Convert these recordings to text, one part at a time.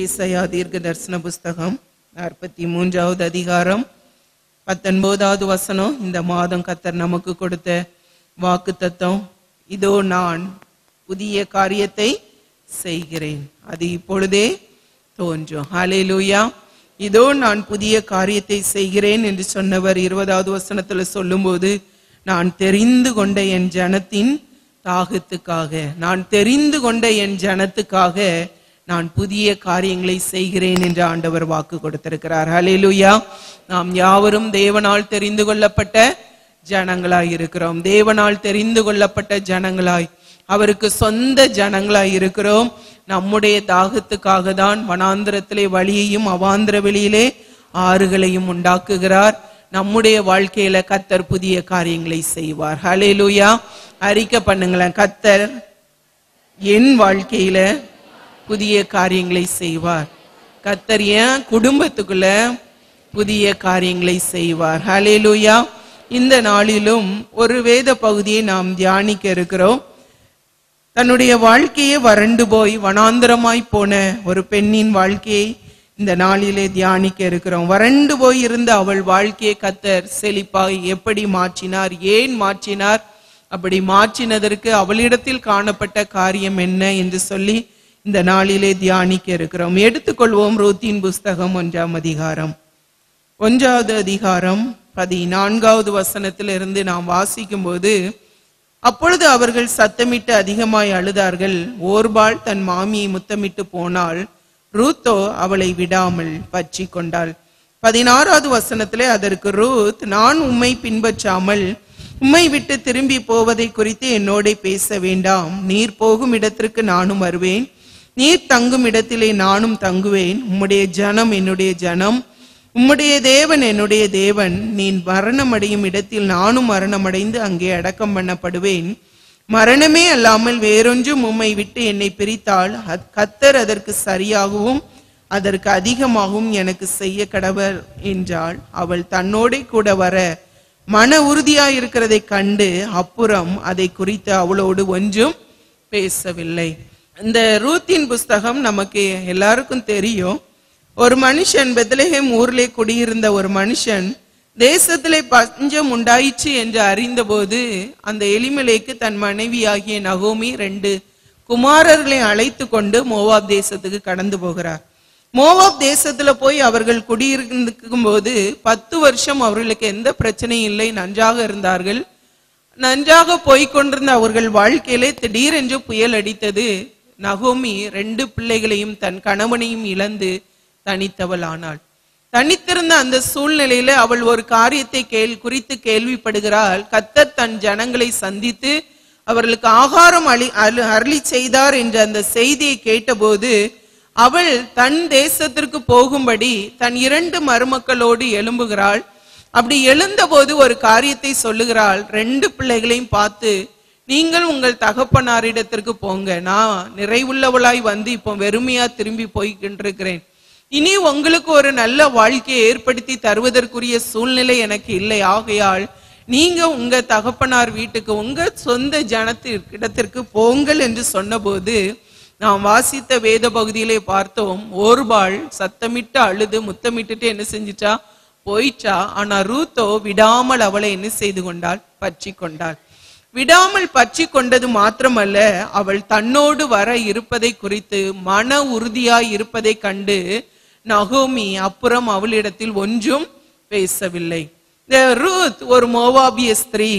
ஏசையா தீர்க்க தரிசன புஸ்தகம் நாற்பத்தி மூன்றாவது அதிகாரம் பத்தொன்பதாவது வசனம். இந்த மாதம் கத்தர் நமக்கு கொடுத்த வாக்கு தத்தம் இதோ நான் புதிய காரியத்தை செய்கிறேன். அது இப்பொழுதே தோன்றும். ஹalleluya. இதோ நான் புதிய காரியத்தை செய்கிறேன் என்று சொன்னவர் இருபதாவது வசனத்துல சொல்லும்போது நான் தெரிந்து கொண்ட என் ஜனத்தின் தாகத்துக்காக நான் தெரிந்து கொண்ட என் ஜனத்துக்காக நான் புதிய காரியங்களை செய்கிறேன் என்று ஆண்டவர் வாக்கு கொடுத்திருக்கிறார். ஹalleluya நாம் யாவரும் தேவனால் தெரிந்து கொள்ளப்பட்ட ஜனங்களாய் இருக்கிறோம். தேவனால் தெரிந்து கொள்ளப்பட்ட ஜனங்களாய் அவருக்கு சொந்த ஜனங்களாய் இருக்கிறோம். நம்முடைய தாகத்துக்காக தான் வனாந்திரத்திலே வழியையும் அவாந்திர வெளியிலே ஆறுகளையும் உண்டாக்குகிறார். நம்முடைய வாழ்க்கையில கத்தர் புதிய காரியங்களை செய்வார். ஹalleluya அறிக்கை பண்ணுங்களேன். கத்தர் என் வாழ்க்கையில புதிய காரியங்களை செய்வார். கத்தர் என் குடும்பத்துக்குள்ள புதிய காரியங்களை செய்வார். ஹalleluya இந்த நாளிலும் ஒரு வேத பகுதியை நாம் தியானிக்க இருக்கிறோம். தன்னுடைய வாழ்க்கையே வறண்டு போய் வனாந்தரமாய் போன ஒரு பெண்ணின் வாழ்க்கையை இந்த நாளிலே தியானிக்க இருக்கிறோம். வறண்டு போய் இருந்த அவள் வாழ்க்கையை கத்தர் செழிப்பாய் எப்படி மாற்றினார்? ஏன் மாற்றினார்? அப்படி மாற்றினதற்கு அவளிடத்தில் காணப்பட்ட காரியம் என்ன என்று சொல்லி இந்த நாளிலே தியானிக்க இருக்கிறோம். எடுத்துக்கொள்வோம் ரோத்தின் புஸ்தகம் ஒன்றாம் அதிகாரம். ஒன்றாவது அதிகாரம் பதினான்காவது வசனத்திலிருந்து நாம் வாசிக்கும் போது அப்பொழுது அவர்கள் சத்தமிட்டு அதிகமாய் அழுதார்கள். ஓர்பாள் தன் மாமியை முத்தமிட்டு போனால் ரூத்தோ அவளை விடாமல் பற்றி கொண்டாள். பதினாறாவது வசனத்திலே அதற்கு ரூத் நான் உம்மை பின்பற்றாமல் உம்மை விட்டு திரும்பி போவதை குறித்து என்னோட பேச வேண்டாம். நீர் போகும் இடத்திற்கு நானும் வருவேன். நீர் தங்கும் இடத்திலே நானும் தங்குவேன். உம்முடைய ஜனம் என்னுடைய ஜனம். உம்முடைய தேவன் என்னுடைய தேவன். நீ மரணமடையும் இடத்தில் நானும் மரணமடைந்து அங்கே அடக்கம் பண்ணப்படுவேன். மரணமே அல்லாமல் வேறொன்றும் உம்மை விட்டு என்னை பிரித்தால் அத்- கத்தர் அதற்கு சரியாகவும் அதற்கு அதிகமாகவும் எனக்கு செய்ய கடவர் என்றாள். அவள் தன்னோடே கூட வர மன உறுதியாய் இருக்கிறதை கண்டு அப்புறம் அதை குறித்து அவளோடு ஒன்றும் பேசவில்லை. இந்த ரூத்தின் புஸ்தகம் நமக்கு எல்லாருக்கும் தெரியும். ஒரு மனுஷன் பெத்லஹேம் ஊர்லே குடியிருந்த ஒரு மனுஷன் தேசத்திலே பஞ்சம் உண்டாயிற்று என்று அறிந்தபோது அந்த எலிமலைக்கு தன் மனைவியாகிய நகோமி ரெண்டு குமாரர்களை அழைத்து கொண்டு மோவாப் தேசத்துக்கு கடந்து போகிறார். மோவாப் தேசத்துல போய் அவர்கள் குடியிருக்கும் போது பத்து வருஷம் அவர்களுக்கு எந்த பிரச்சனையும் இல்லை நன்றாக இருந்தார்கள். நன்றாக போய்க் கொண்டிருந்த அவர்கள் வாழ்க்கையிலே திடீரென்று புயல் அடித்தது. நகோமி ரெண்டு பிள்ளைகளையும் தன் கணவனையும் இழந்து தனித்தவள் ஆனாள் தனித்திருந்த அந்த சூழ்நிலையில அவள் ஒரு காரியத்தை கேள் குறித்து கேள்விப்படுகிறாள். கத்தர் தன் ஜனங்களை சந்தித்து அவர்களுக்கு ஆகாரம் அளி அரு- அருளி செய்தார் என்ற அந்த செய்தியை கேட்டபோது அவள் தன் தேசத்திற்கு போகும்படி தன் இரண்டு மருமக்களோடு எழும்புகிறாள். அப்படி எழுந்தபோது ஒரு காரியத்தை சொல்லுகிறாள். ரெண்டு பிள்ளைகளையும் பார்த்து நீங்கள் உங்கள் தகப்பனாரிடத்திற்கு போங்க. நான் நிறைவுள்ளவளாய் வந்து இப்போ வெறுமையா திரும்பி போய்கின்றிருக்கிறேன். இனி உங்களுக்கு ஒரு நல்ல வாழ்க்கையை ஏற்படுத்தி தருவதற்குரிய சூழ்நிலை எனக்கு இல்லை. ஆகையால் நீங்க உங்க தகப்பனார் வீட்டுக்கு உங்க சொந்த ஜனத்திற்கிடத்திற்கு போங்கள் என்று சொன்னபோது நாம் வாசித்த வேத பகுதியிலே பார்த்தோம் ஒருபாள் சத்தமிட்டு அழுது முத்தமிட்டுட்டு என்ன செஞ்சிட்டா? போயிட்டா ஆனா ரூத்தோ விடாமல் அவளை என்ன செய்து கொண்டாள்? பற்றி கொண்டாள். விடாமல் பற்றி கொண்டது மாத்திரமல்ல அவள் தன்னோடு வர இருப்பதை குறித்து மன உறுதியாய் இருப்பதை கண்டு நகோமி அப்புறம் அவளிடத்தில் ஒன்றும் பேசவில்லை. ரூத் ஒரு மோவாபிய ஸ்திரீ.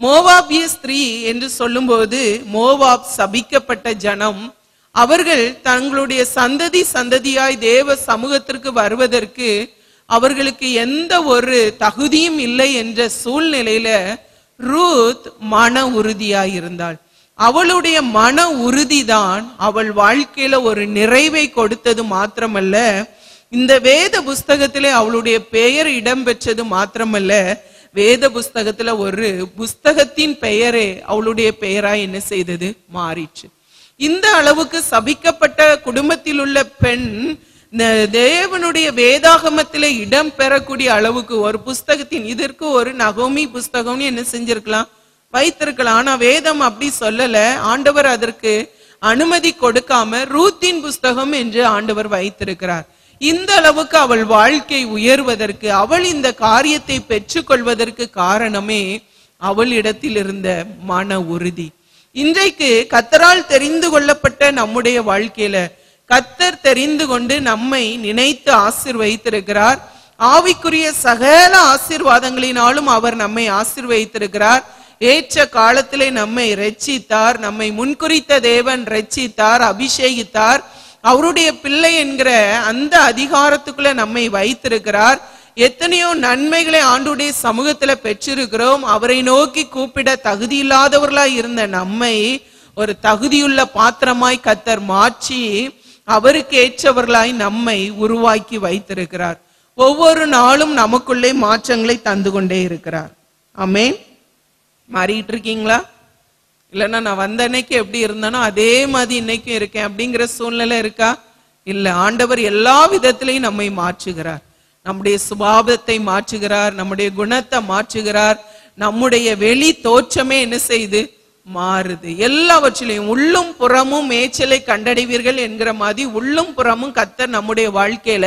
மோவாபிய ஸ்திரீ என்று சொல்லும்போது மோவாப் சபிக்கப்பட்ட ஜனம் அவர்கள் தங்களுடைய சந்ததி சந்ததியாய் தேவ சமூகத்திற்கு வருவதற்கு அவர்களுக்கு எந்த ஒரு தகுதியும் இல்லை என்ற சூழ்நிலையில ரூத் மன உறுதியாய் இருந்தாள். அவளுடைய மன உறுதிதான் அவள் வாழ்க்கையில ஒரு நிறைவை கொடுத்தது மாத்திரமல்ல இந்த வேத புஸ்தகத்திலே அவளுடைய பெயர் இடம்பெற்றது மாத்திரமல்ல வேத புஸ்தகத்துல ஒரு புஸ்தகத்தின் பெயரே அவளுடைய பெயரா என்ன செய்தது? மாறிச்சு இந்த அளவுக்கு சபிக்கப்பட்ட குடும்பத்தில் உள்ள பெண் தேவனுடைய வேதாகமத்திலே இடம் பெறக்கூடிய அளவுக்கு ஒரு புஸ்தகத்தின் இதற்கு ஒரு நகோமி புஸ்தகம்னு என்ன செஞ்சிருக்கலாம்? வைத்திருக்கலாம். ஆனா வேதம் அப்படி சொல்லல. ஆண்டவர் அதற்கு அனுமதி கொடுக்காம ரூத்தின் புஸ்தகம் என்று ஆண்டவர் வைத்திருக்கிறார். இந்த அளவுக்கு அவள் வாழ்க்கை உயர்வதற்கு அவள் இந்த காரியத்தை பெற்றுக்கொள்வதற்கு காரணமே அவளிடத்தில் இருந்த மன உறுதி. இன்றைக்கு கத்தரால் தெரிந்து கொள்ளப்பட்ட நம்முடைய வாழ்க்கையில கத்தர் தெரிந்து கொண்டு நம்மை நினைத்து ஆசிர்வதித்திருக்கிறார். ஆவிக்குரிய சகல ஆசீர்வாதங்களினாலும் அவர் நம்மை ஆசீர்வதித்திருக்கிறார். ஏற்ற காலத்திலே நம்மை ரட்சித்தார் நம்மை முன்குறித்த தேவன் ரட்சித்தார் அபிஷேகித்தார். அவருடைய பிள்ளை என்கிற அந்த அதிகாரத்துக்குள்ள நம்மை வைத்திருக்கிறார். எத்தனையோ நன்மைகளை ஆண்டுடைய சமூகத்துல பெற்றிருக்கிறோம். அவரை நோக்கி கூப்பிட தகுதியில்லாதவர்களாய் இருந்த நம்மை ஒரு தகுதியுள்ள பாத்திரமாய் கத்தர் மாற்றி அவருக்கு ஏற்றவர்களாய் நம்மை உருவாக்கி வைத்திருக்கிறார். ஒவ்வொரு நாளும் நமக்குள்ளே மாற்றங்களை தந்து கொண்டே இருக்கிறார். ஆமென். மாறிட்டு இருக்கீங்களா? இல்லைன்னா நான் வந்த அன்னைக்கு எப்படி இருந்தேனோ அதே மாதிரி இன்னைக்கும் இருக்கேன் அப்படிங்கிற சூழ்நிலை இருக்கா? இல்லை ஆண்டவர் எல்லா விதத்திலையும் நம்மை மாற்றுகிறார். நம்முடைய சுபாவத்தை மாற்றுகிறார் நம்முடைய குணத்தை மாற்றுகிறார் நம்முடைய வெளி தோற்றமே என்ன செய்யுது மாறுது. எல்லாவற்றிலையும் உள்ளும் புறமும் மேய்ச்சலை கண்டடைவீர்கள் என்கிற மாதிரி உள்ளும் புறமும் கத்தர் நம்முடைய வாழ்க்கையில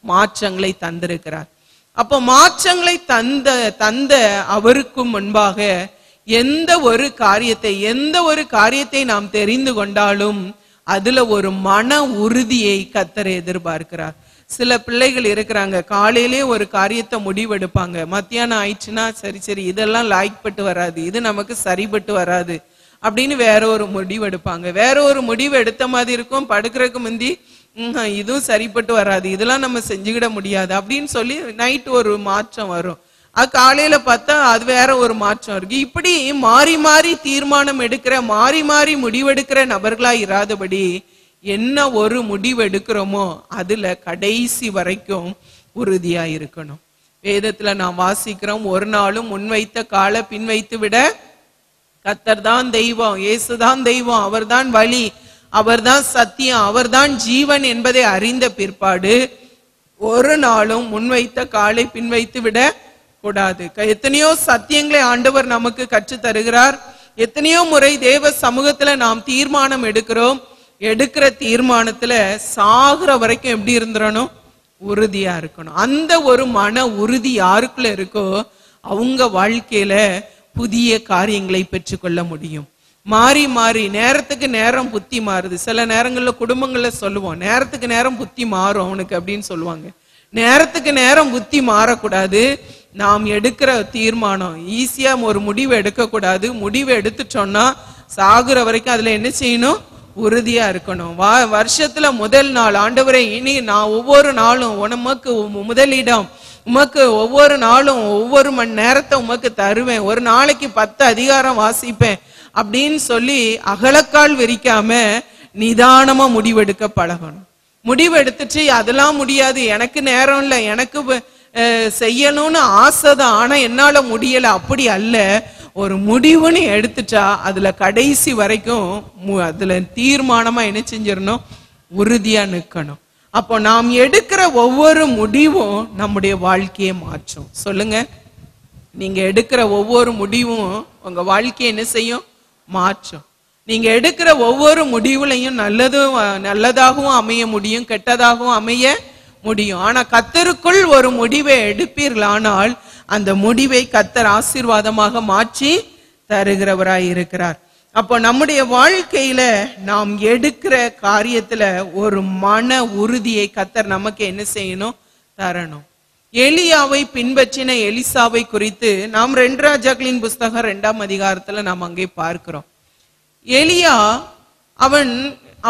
மாற்றங்களை தந்திருக்கிறார். அப்போ மாற்றங்களை தந்த தந்த அவருக்கும் முன்பாக எந்த ஒரு காரியத்தை எந்த ஒரு காரியத்தை நாம் தெரிந்து கொண்டாலும் அதுல ஒரு மன உறுதியை கத்தர் எதிர்பார்க்கிறார். சில பிள்ளைகள் இருக்கிறாங்க. காலையிலே ஒரு காரியத்தை முடிவெடுப்பாங்க. மத்தியானம் ஆயிடுச்சுன்னா சரி சரி இதெல்லாம் லாய்க்பட்டு வராது. இது நமக்கு சரிப்பட்டு வராது. அப்படின்னு வேற ஒரு முடிவு எடுப்பாங்க வேற ஒரு முடிவு எடுத்த மாதிரி இருக்கும். படுக்கிறதுக்கு முந்தி இதுவும் சரிப்பட்டு வராது. இதெல்லாம் நம்ம செஞ்சுக்கிட முடியாது. அப்படின்னு சொல்லி நைட் ஒரு மாற்றம் வரும். அது காலையில பார்த்தா அது வேற ஒரு மாற்றம் இருக்கு. இப்படி மாறி மாறி தீர்மானம் எடுக்கிற மாறி மாறி முடிவெடுக்கிற நபர்களா இராதபடி என்ன ஒரு முடிவு எடுக்கிறோமோ அதுல கடைசி வரைக்கும் உறுதியா இருக்கணும். வேதத்துல நாம் வாசிக்கிறோம் ஒரு நாளும் முன்வைத்த கால பின் வைத்து விட கத்தர் தான் தெய்வம் இயேசுதான் தெய்வம் அவர்தான் வழி அவர்தான் சத்தியம் அவர்தான் ஜீவன் என்பதை அறிந்த பிற்பாடு ஒரு நாளும் முன்வைத்த காலை பின்வைத்து விட கூடாது. க- எத்தனையோ சத்தியங்களை ஆண்டவர் நமக்கு கற்றுத் தருகிறார் எத்தனையோ முறை தேவ சமூகத்துல நாம் தீர்மானம் எடுக்கிறோம். எடுக்கிற தீர்மானத்துல சாகுற வரைக்கும் எப்படி இருந்துடணும் உறுதியா இருக்கணும். அந்த ஒரு மன உறுதி யாருக்குள்ள இருக்கோ அவங்க வாழ்க்கையில புதிய காரியங்களை பெற்றுக்கொள்ள முடியும். மாறி மாறி நேரத்துக்கு நேரம் புத்தி மாறுது. சில நேரங்கள்ல குடும்பங்கள்ல சொல்லுவோம் நேரத்துக்கு நேரம் புத்தி மாறும் அவனுக்கு அப்படின்னு சொல்லுவாங்க. நேரத்துக்கு நேரம் புத்தி மாறக்கூடாது. நாம் எடுக்கிற தீர்மானம் ஈஸியா ஒரு முடிவு எடுக்கக்கூடாது. முடிவு எடுத்துட்டோம்னா சாகுற வரைக்கும் அதுல என்ன செய்யணும்? உறுதியா இருக்கணும். வா வருஷத்துல முதல் நாள். ஆண்டவரே இனி நான் ஒவ்வொரு நாளும் உனமக்கு முதலிடம் உமக்கு ஒவ்வொரு நாளும் ஒவ்வொரு மணி நேரத்தை உமக்கு தருவேன். ஒரு நாளைக்கு பத்து அதிகாரம் வாசிப்பேன் அப்படின்னு சொல்லி அகலக்கால் விரிக்காம நிதானமா முடிவெடுக்க பழகணும். முடிவெடுத்துட்டு அதெல்லாம் முடியாது. எனக்கு நேரம் இல்லை. எனக்கு செய்யணும்னு ஆசை தான் ஆனால் என்னால் முடியலை. அப்படி அல்ல. ஒரு முடிவுன்னு எடுத்துட்டா அதில் கடைசி வரைக்கும் மு- தீர்மானமாக என்ன செஞ்சிடணும்? உறுதியாக நிற்கணும் அப்போ நாம் எடுக்கிற ஒவ்வொரு முடிவும் நம்முடைய வாழ்க்கையை மாற்றும். சொல்லுங்க. நீங்க எடுக்கிற ஒவ்வொரு முடிவும் உங்க வாழ்க்கையை என்ன செய்யும்? மாற்றும். நீங்க எடுக்கிற ஒவ்வொரு முடிவுலையும் நல்லதும் நல்லதாகவும் அமைய முடியும் கெட்டதாகவும் அமைய முடியும். ஆனா கத்தருக்குள் ஒரு முடிவை எடுப்பீர்களானால் அந்த முடிவை கத்தர் ஆசீர்வாதமாக மாற்றி தருகிறவராய் இருக்கிறார். அப்போ நம்முடைய வாழ்க்கையில நாம் எடுக்கிற காரியத்துல ஒரு மன உறுதியை கத்தர் நமக்கு என்ன செய்யணும்? தரணும். எலியாவை பின்பற்றின எலிசாவை குறித்து நாம் ரெண்டு ராஜாக்களின் புஸ்தகம் ரெண்டாம் அதிகாரத்துல நாம் அங்கே பார்க்கிறோம். எலியா அவன்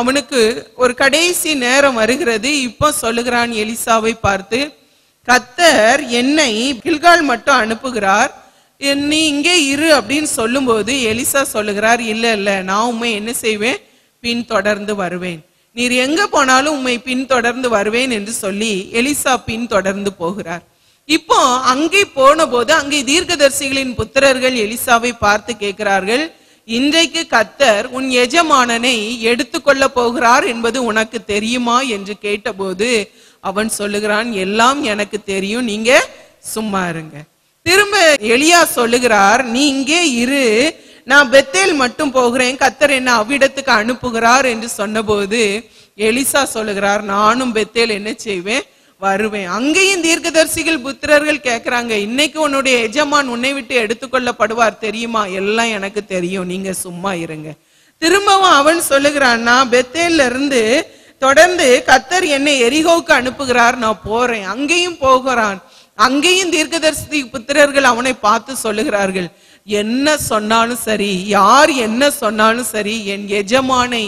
அவனுக்கு ஒரு கடைசி நேரம் வருகிறது. இப்போ சொல்லுகிறான் எலிசாவை பார்த்து கத்தர் என்னை கில்கால் மட்டும் அனுப்புகிறார். என் நீ இங்கே இரு அப்படின்னு சொல்லும்போது எலிசா சொல்லுகிறார் இல்லை இல்லை நான் உண்மை என்ன செய்வேன்? பின் தொடர்ந்து வருவேன். நீர் எங்க போனாலும் உண்மை பின் தொடர்ந்து வருவேன் என்று சொல்லி எலிசா பின் தொடர்ந்து போகிறார். இப்போ அங்கே போன போது அங்கே தீர்க்கதர்சிகளின் புத்திரர்கள் எலிசாவை பார்த்து கேட்கிறார்கள் இன்றைக்கு கத்தர் உன் எஜமானனை எடுத்துக்கொள்ள போகிறார் என்பது உனக்கு தெரியுமா என்று கேட்டபோது அவன் சொல்லுகிறான் எல்லாம் எனக்கு தெரியும் நீங்க சும்மா இருங்க. திரும்ப எளியா சொல்லுகிறார் நீ இங்கே இரு நான் பெத்தேல் மட்டும் போகிறேன் கத்தர் என்ன அவ்விடத்துக்கு அனுப்புகிறார் என்று சொன்னபோது எலிசா சொல்லுகிறார் நானும் பெத்தேல் என்ன செய்வேன்? வருவேன். அங்கேயும் தீர்க்கதரிசிகள் புத்திரர்கள் கேட்கிறாங்க இன்னைக்கு உன்னுடைய எஜமான் உன்னை விட்டு எடுத்துக்கொள்ளப்படுவார் தெரியுமா? எல்லாம் எனக்கு தெரியும். நீங்க சும்மா இருங்க. திரும்பவும் அவன் சொல்லுகிறான்னா பெத்தேல இருந்து தொடர்ந்து கத்தர் என்னை எரிகோவுக்கு அனுப்புகிறார் நான் போறேன். அங்கேயும் போகிறான். அங்கேயும் தீர்க்கதரிசி புத்திரர்கள் அவனை பார்த்து சொல்லுகிறார்கள் என்ன சொன்னாலும் சரி யார் என்ன சொன்னாலும் சரி என் எஜமானை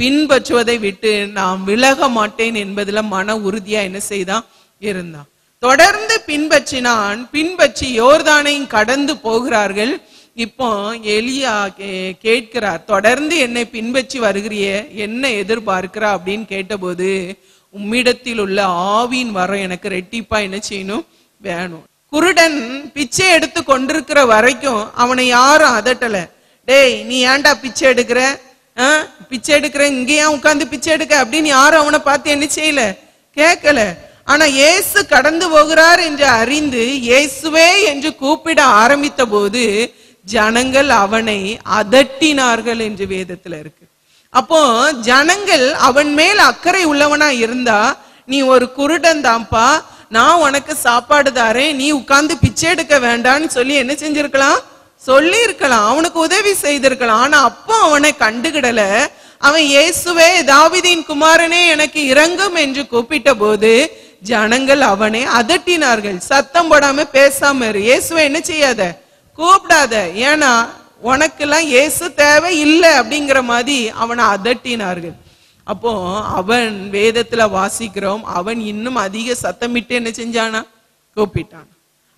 பின்பற்றுவதை விட்டு நான் விலக மாட்டேன் என்பதுல மன உறுதியா என்ன செய்தான் இருந்தான். தொடர்ந்து பின்பற்றினான். பின்பற்றி யோர்தானையும் கடந்து போகிறார்கள். இப்போ எலியா கே- கேட்கிறார் தொடர்ந்து என்னை பின்பற்றி வருகிறிய? என்ன எதிர்பார்க்கிறா? அப்படின்னு கேட்டபோது உம்மிடத்தில் உள்ள ஆவின் வரம் எனக்கு ரெட்டிப்பா என்ன செய்யணும்? வேணும். குருடன் பிச்சை எடுத்து கொண்டிருக்கிற வரைக்கும் அவனை யாரும் அதட்டல. டேய் நீ ஏன்டா பிச்சை எடுக்கிற? பிச்சை எடுக்கிறேன் இங்கேயா உட்காந்து பிச்சை எடுக்க அப்படின்னு யாரும் அவனை பார்த்து என்ன செய்யல? கேட்கல. ஆனா இயேசு கடந்து போகிறார் என்று அறிந்து இயேசுவே என்று கூப்பிட ஆரம்பித்த போது ஜனங்கள் அவனை அதட்டினார்கள் என்று வேதத்துல இருக்கு. அப்போ ஜனங்கள் அவன் மேல் அக்கறை உள்ளவனா இருந்தா நீ ஒரு குருடன் தான்ப்பா நான் உனக்கு சாப்பாடு தாரேன் நீ உட்கார்ந்து பிச்சை எடுக்க வேண்டான்னு சொல்லி என்ன செஞ்சிருக்கலாம்? சொல்லி இருக்கலாம் அவனுக்கு உதவி செய்திருக்கலாம் ஆனா அப்போ அவனை கண்டுகிடல. அவன் இயேசுவே தாவிதின் குமாரனே எனக்கு இறங்கும் என்று கூப்பிட்ட போது ஜனங்கள் அவனை அதட்டினார்கள். சத்தம் போடாம பேசாம இரு. இயேசுவை என்ன செய்யாத? கூப்பிடாத. ஏன்னா உனக்கெல்லாம் இயேசு தேவை இல்லை அப்படிங்கிற மாதிரி அவனை அதட்டினார்கள். அப்போ அவன் வேதத்துல வாசிக்கிறோம் அவன் இன்னும் அதிக சத்தமிட்டு என்ன செஞ்சானா? கூப்பிட்டான்.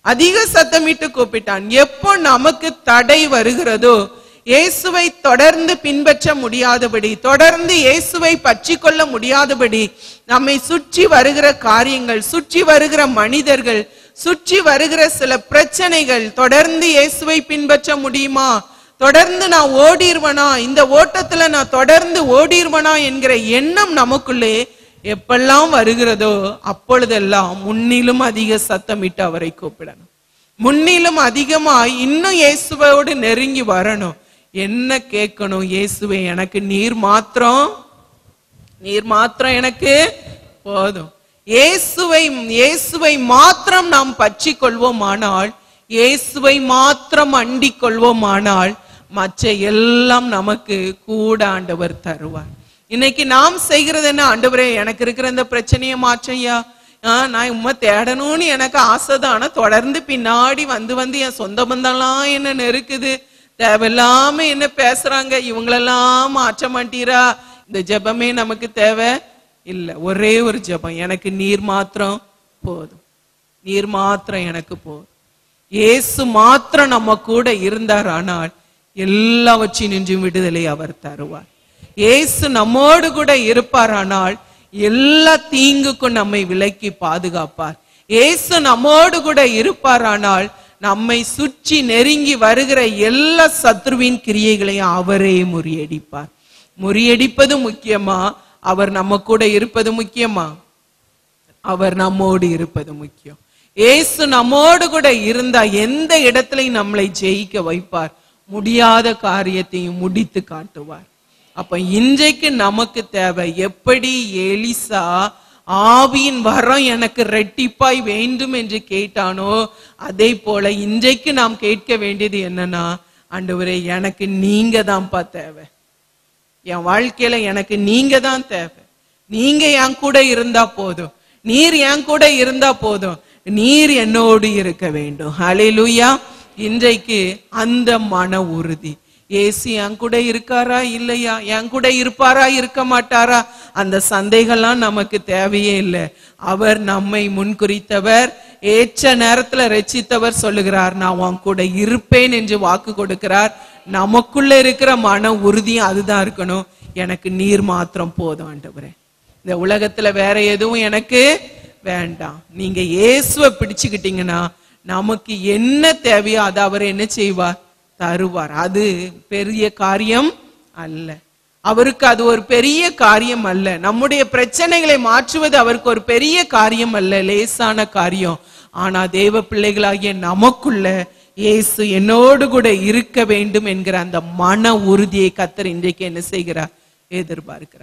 அதிக சத்தமிட்டு கூப்பிட்டான். எப்போ நமக்கு தடை வருகிறதோ இயேசுவை தொடர்ந்து பின்பற்ற முடியாதபடி தொடர்ந்து இயேசுவை பற்றி கொள்ள முடியாதபடி நம்மை சுற்றி வருகிற காரியங்கள் சுற்றி வருகிற மனிதர்கள் சுற்றி வருகிற சில பிரச்சனைகள் தொடர்ந்து இயேசுவை பின்பற்ற முடியுமா? தொடர்ந்து நான் ஓடிடுவனா இந்த ஓட்டத்துல நான் தொடர்ந்து ஓடிடுவனா என்கிற எண்ணம் நமக்குள்ளே எப்பெல்லாம் வருகிறதோ அப்பொழுதெல்லாம் முன்னிலும் அதிக சத்தமிட்டு அவரை கூப்பிடணும். முன்னிலும் அதிகமாய் இன்னும் இயேசுவோடு நெருங்கி வரணும். என்ன கேட்கணும் இயேசுவே எனக்கு நீர் மாத்திரம்? நீர் மாத்திரம் எனக்கு? போதும். இயேசுவை இயேசுவை மாத்திரம் நாம் பற்றி கொள்வோமானால் இயேசுவை மாத்திரம் அண்டிக் கொள்வோமானால் மற்ற எல்லாம் நமக்கு கூட ஆண்டவர் தருவார். இன்னைக்கு நாம் செய்கிறது என்ன? ஆண்டவரே எனக்கு இருக்கிற இந்த பிரச்சனையை மாற்றையா நான் உண்மை தேடணும்னு எனக்கு ஆசைதான். ஆனா தொடர்ந்து பின்னாடி வந்து வந்து என் சொந்த பந்தம்லாம் என்ன நெருக்குது. தேவையில்லாம என்ன பேசுறாங்க. இவங்களெல்லாம் மாற்ற மாட்டீரா? இந்த ஜெபமே நமக்கு தேவை இல்லை. ஒரே ஒரு ஜெபம். எனக்கு நீர் மாத்திரம் போதும். நீர் மாத்திரம் எனக்கு போதும். இயேசு மாத்திரம் நம்ம கூட இருந்தார். ஆனால் எல்லாவற்றையும் நின்றும் விடுதலை அவர் தருவார். இயேசு நம்மோடு கூட இருப்பாரானால் எல்லா தீங்குக்கும் நம்மை விலக்கி பாதுகாப்பார். இயேசு நம்மோடு கூட இருப்பாரானால் நம்மை சுற்றி நெருங்கி வருகிற எல்லா சத்ருவின் கிரியைகளையும் அவரே முறியடிப்பார். முறியடிப்பது முக்கியமா? அவர் நம்ம கூட இருப்பது முக்கியமா? அவர் நம்மோடு இருப்பது முக்கியம். இயேசு நம்மோடு கூட இருந்தா எந்த இடத்துலையும் நம்மளை ஜெயிக்க வைப்பார். முடியாத காரியத்தையும் முடித்து காட்டுவார். அப்ப இன்றைக்கு நமக்கு தேவை எப்படி எலிசா ஆவியின் வரம் எனக்கு ரெட்டிப்பாய் வேண்டும் என்று கேட்டானோ அதே போல இன்றைக்கு நாம் கேட்க வேண்டியது என்னன்னா ஆண்டவரே எனக்கு நீங்க தான்ப்பா தேவை. என் வாழ்க்கையில எனக்கு நீங்க தான் தேவை. நீங்க என் கூட இருந்தா போதும். நீர் என் கூட இருந்தா போதும். நீர் என்னோடு இருக்க வேண்டும். ஹalleluya இன்றைக்கு அந்த மன உறுதி. ஏசு என் கூட இருக்காரா இல்லையா? என் கூட இருப்பாரா இருக்க மாட்டாரா? அந்த சந்தைகள்லாம் நமக்கு தேவையே இல்லை. அவர் நம்மை முன்குறித்தவர். ஏற்ற நேரத்துல ரச்சித்தவர் சொல்லுகிறார் நான் உன் கூட இருப்பேன் என்று வாக்கு கொடுக்கிறார். நமக்குள்ள இருக்கிற மன உறுதியும் அதுதான் இருக்கணும். எனக்கு நீர் மாத்திரம் போதும் ஆண்டவரே. இந்த உலகத்துல வேற எதுவும் எனக்கு வேண்டாம். நீங்க இயேசுவை பிடிச்சுக்கிட்டீங்கன்னா நமக்கு என்ன தேவையோ அதை அவர் என்ன செய்வார்? தருவார். அது பெரிய காரியம் அல்ல. அவருக்கு அது ஒரு பெரிய காரியம் அல்ல. நம்முடைய பிரச்சனைகளை மாற்றுவது அவருக்கு ஒரு பெரிய காரியம் அல்ல லேசான காரியம். ஆனா தேவ பிள்ளைகளாகிய நமக்குள்ள இயேசு என்னோடு கூட இருக்க வேண்டும் என்கிற அந்த மன உறுதியை கத்தர் இன்றைக்கு என்ன செய்கிறார்? எதிர்பார்க்கிறார்.